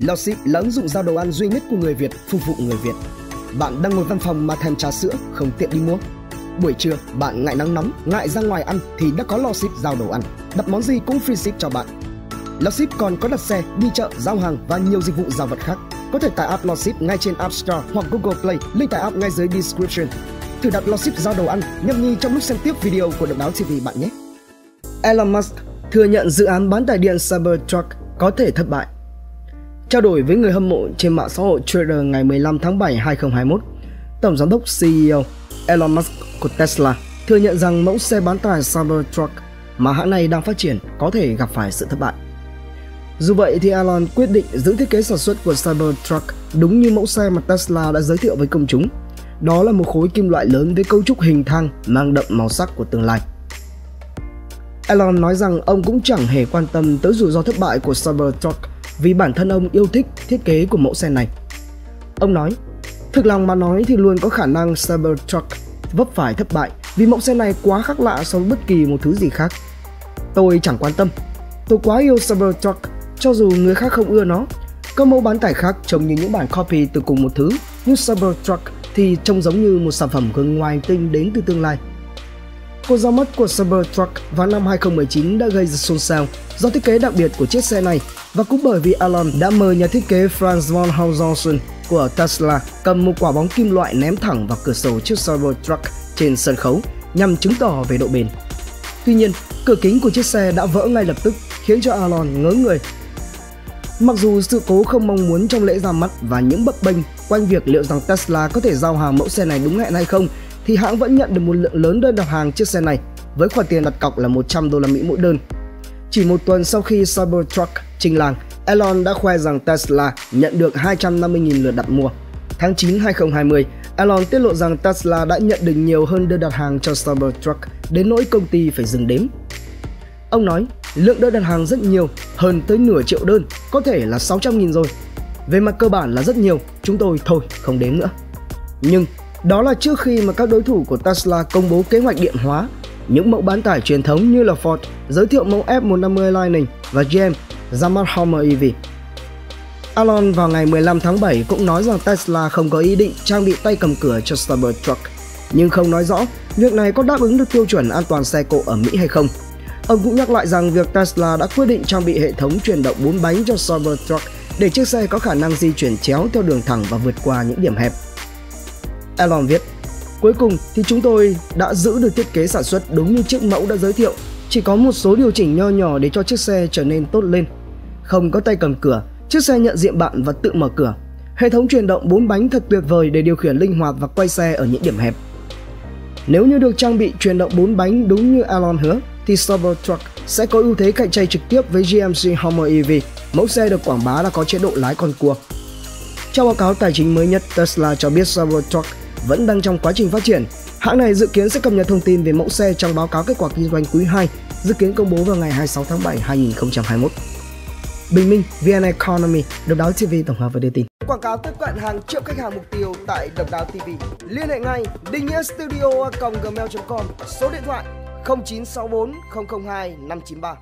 Lawship là ứng dụng giao đồ ăn duy nhất của người Việt phục vụ người Việt. Bạn đang ngồi văn phòng mà thèm trà sữa không tiện đi mua. Buổi trưa, bạn ngại nắng nóng, ngại ra ngoài ăn thì đã có Lawship giao đồ ăn. Đặt món gì cũng free ship cho bạn. Lawship còn có đặt xe, đi chợ, giao hàng và nhiều dịch vụ giao vật khác. Có thể tải app Lawship ngay trên App Store hoặc Google Play, link tải app ngay dưới description. Thử đặt Lawship giao đồ ăn, nhâm nhi trong lúc xem tiếp video của Độc Đáo TV bạn nhé. Elon Musk thừa nhận dự án bán tải điện Cybertruck có thể thất bại. Trao đổi với người hâm mộ trên mạng xã hội Twitter ngày 15 tháng 7 2021, Tổng giám đốc CEO Elon Musk của Tesla thừa nhận rằng mẫu xe bán tải Cybertruck mà hãng này đang phát triển có thể gặp phải sự thất bại. Dù vậy thì Elon quyết định giữ thiết kế sản xuất của Cybertruck đúng như mẫu xe mà Tesla đã giới thiệu với công chúng. Đó là một khối kim loại lớn với cấu trúc hình thang mang đậm màu sắc của tương lai. Elon nói rằng ông cũng chẳng hề quan tâm tới rủi ro thất bại của Cybertruck vì bản thân ông yêu thích thiết kế của mẫu xe này. Ông nói, thực lòng mà nói thì luôn có khả năng Cybertruck vấp phải thất bại vì mẫu xe này quá khác lạ so với bất kỳ một thứ gì khác. Tôi chẳng quan tâm. Tôi quá yêu Cybertruck cho dù người khác không ưa nó. Các mẫu bán tải khác trông như những bản copy từ cùng một thứ, nhưng Cybertruck thì trông giống như một sản phẩm gần ngoài tinh đến từ tương lai. cô ra mắt của Cybertruck vào năm 2019 đã gây ra xôn xao do thiết kế đặc biệt của chiếc xe này và cũng bởi vì Elon đã mời nhà thiết kế Franz von Hausen của Tesla cầm một quả bóng kim loại ném thẳng vào cửa sổ chiếc Cybertruck trên sân khấu nhằm chứng tỏ về độ bền. Tuy nhiên, cửa kính của chiếc xe đã vỡ ngay lập tức khiến cho Elon ngớ người. Mặc dù sự cố không mong muốn trong lễ ra mắt và những bấp bênh quanh việc liệu rằng Tesla có thể giao hàng mẫu xe này đúng hẹn hay không thì hãng vẫn nhận được một lượng lớn đơn đặt hàng chiếc xe này với khoản tiền đặt cọc là 100 đô la Mỹ mỗi đơn. Chỉ một tuần sau khi Cybertruck trình làng, Elon đã khoe rằng Tesla nhận được 250.000 lượt đặt mua. Tháng 9 2020, Elon tiết lộ rằng Tesla đã nhận được nhiều hơn đơn đặt hàng cho Cybertruck đến nỗi công ty phải dừng đếm. Ông nói, lượng đơn đặt hàng rất nhiều, hơn tới nửa triệu đơn, có thể là 600.000 rồi. Về mặt cơ bản là rất nhiều, chúng tôi thôi không đếm nữa. Nhưng đó là trước khi mà các đối thủ của Tesla công bố kế hoạch điện hóa. Những mẫu bán tải truyền thống như là Ford giới thiệu mẫu F150 Lightning và GM ra Hummer EV. Elon vào ngày 15 tháng 7 cũng nói rằng Tesla không có ý định trang bị tay cầm cửa cho Cybertruck, nhưng không nói rõ việc này có đáp ứng được tiêu chuẩn an toàn xe cộ ở Mỹ hay không. Ông cũng nhắc lại rằng việc Tesla đã quyết định trang bị hệ thống chuyển động 4 bánh cho Cybertruck để chiếc xe có khả năng di chuyển chéo theo đường thẳng và vượt qua những điểm hẹp. Elon viết, Cuối cùng thì chúng tôi đã giữ được thiết kế sản xuất đúng như chiếc mẫu đã giới thiệu, chỉ có một số điều chỉnh nho nhỏ để cho chiếc xe trở nên tốt lên. Không có tay cầm cửa, chiếc xe nhận diện bạn và tự mở cửa. Hệ thống truyền động 4 bánh thật tuyệt vời để điều khiển linh hoạt và quay xe ở những điểm hẹp. Nếu như được trang bị truyền động 4 bánh đúng như Elon hứa, thì Cybertruck sẽ có ưu thế cạnh tranh trực tiếp với GMC Hummer EV, mẫu xe được quảng bá là có chế độ lái con cua. Trong báo cáo tài chính mới nhất, Tesla cho biết Cybertruck vẫn đang trong quá trình phát triển. Hãng này dự kiến sẽ cập nhật thông tin về mẫu xe trong báo cáo kết quả kinh doanh quý 2, dự kiến công bố vào ngày 26 tháng 7 2021. Bình Minh, VN Economy, Độc Đáo TV tổng hợp và đưa tin. Quảng cáo tiếp cận hàng triệu khách hàng mục tiêu tại Độc Đáo TV. Liên hệ ngay Đinh Nghĩa Studio gmail.com, số điện thoại 0964 002 593.